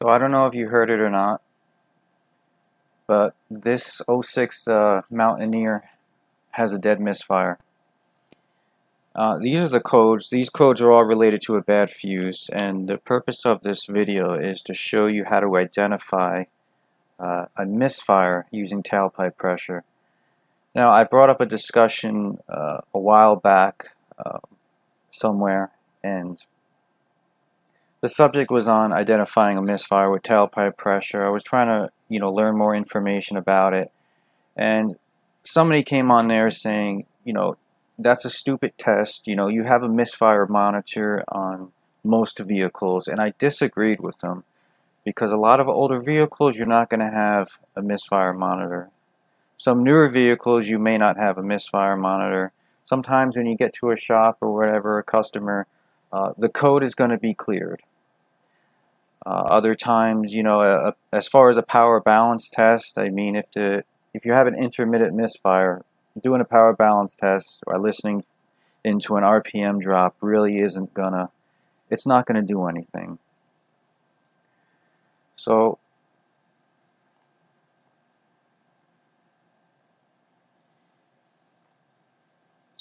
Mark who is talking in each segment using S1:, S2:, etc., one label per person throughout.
S1: So I don't know if you heard it or not, but this 06 uh, Mountaineer has a dead misfire. Uh, these are the codes. These codes are all related to a bad fuse, and the purpose of this video is to show you how to identify uh, a misfire using tailpipe pressure. Now, I brought up a discussion uh, a while back uh, somewhere, and the subject was on identifying a misfire with tailpipe pressure. I was trying to, you know, learn more information about it. And somebody came on there saying, you know, that's a stupid test. You know, you have a misfire monitor on most vehicles. And I disagreed with them because a lot of older vehicles, you're not going to have a misfire monitor. Some newer vehicles, you may not have a misfire monitor. Sometimes when you get to a shop or whatever, a customer, uh, the code is going to be cleared. Uh, other times, you know, a, a, as far as a power balance test, I mean, if the if you have an intermittent misfire, doing a power balance test or listening into an RPM drop really isn't gonna, it's not gonna do anything. So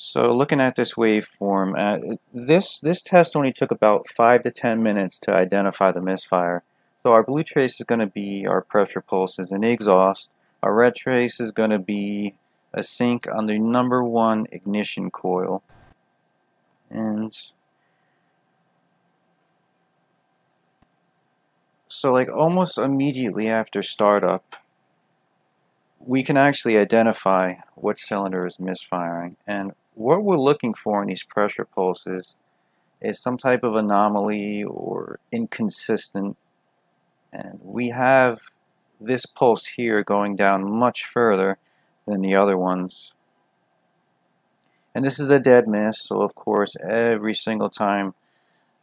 S1: So looking at this waveform, uh, this this test only took about five to ten minutes to identify the misfire. So our blue trace is going to be our pressure pulses in the exhaust. Our red trace is going to be a sync on the number one ignition coil. And so like almost immediately after startup, we can actually identify what cylinder is misfiring. And what we're looking for in these pressure pulses is some type of anomaly or inconsistent. And we have this pulse here going down much further than the other ones. And this is a dead miss so of course every single time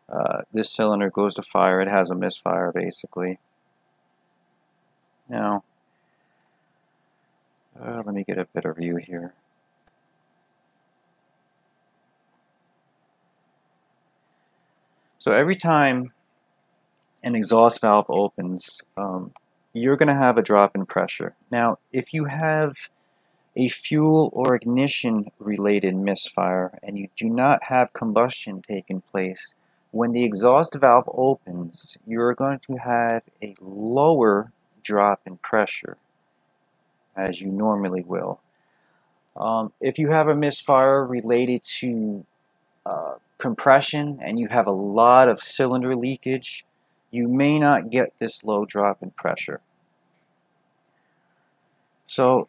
S1: uh, this cylinder goes to fire it has a misfire basically. Now uh, let me get a better view here So every time an exhaust valve opens, um, you're going to have a drop in pressure. Now, if you have a fuel or ignition related misfire and you do not have combustion taking place, when the exhaust valve opens, you're going to have a lower drop in pressure as you normally will. Um, if you have a misfire related to uh, compression and you have a lot of cylinder leakage, you may not get this low drop in pressure. So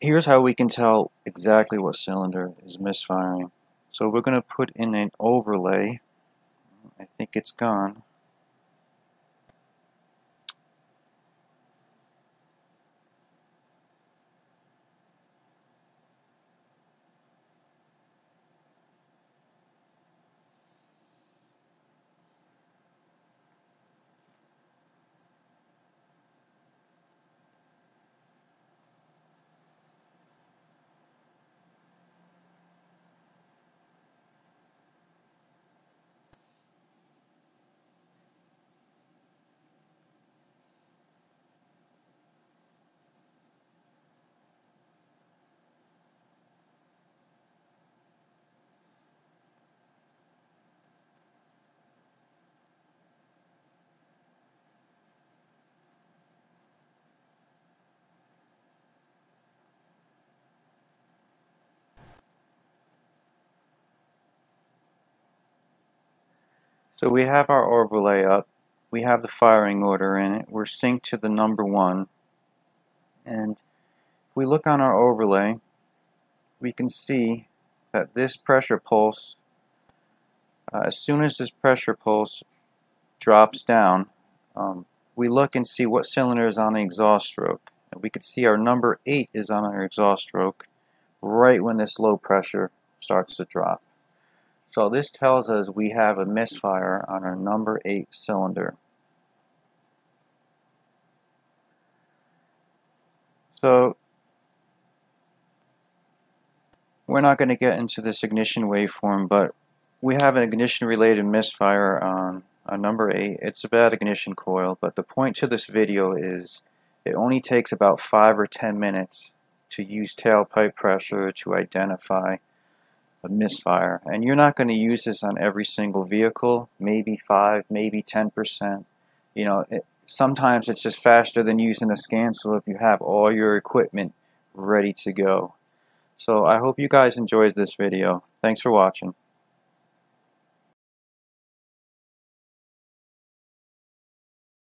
S1: here's how we can tell exactly what cylinder is misfiring. So we're going to put in an overlay. I think it's gone. So we have our overlay up. We have the firing order in it. We're synced to the number one. And if we look on our overlay, we can see that this pressure pulse, uh, as soon as this pressure pulse drops down, um, we look and see what cylinder is on the exhaust stroke. And we can see our number 8 is on our exhaust stroke right when this low pressure starts to drop. So this tells us we have a misfire on our number 8 cylinder. So we're not going to get into this ignition waveform, but we have an ignition related misfire on uh, number 8. It's a bad ignition coil, but the point to this video is it only takes about 5 or 10 minutes to use tailpipe pressure to identify a misfire. And you're not going to use this on every single vehicle, maybe 5, maybe 10%. You know, it, sometimes it's just faster than using a scan so if you have all your equipment ready to go. So I hope you guys enjoyed this video. Thanks for watching.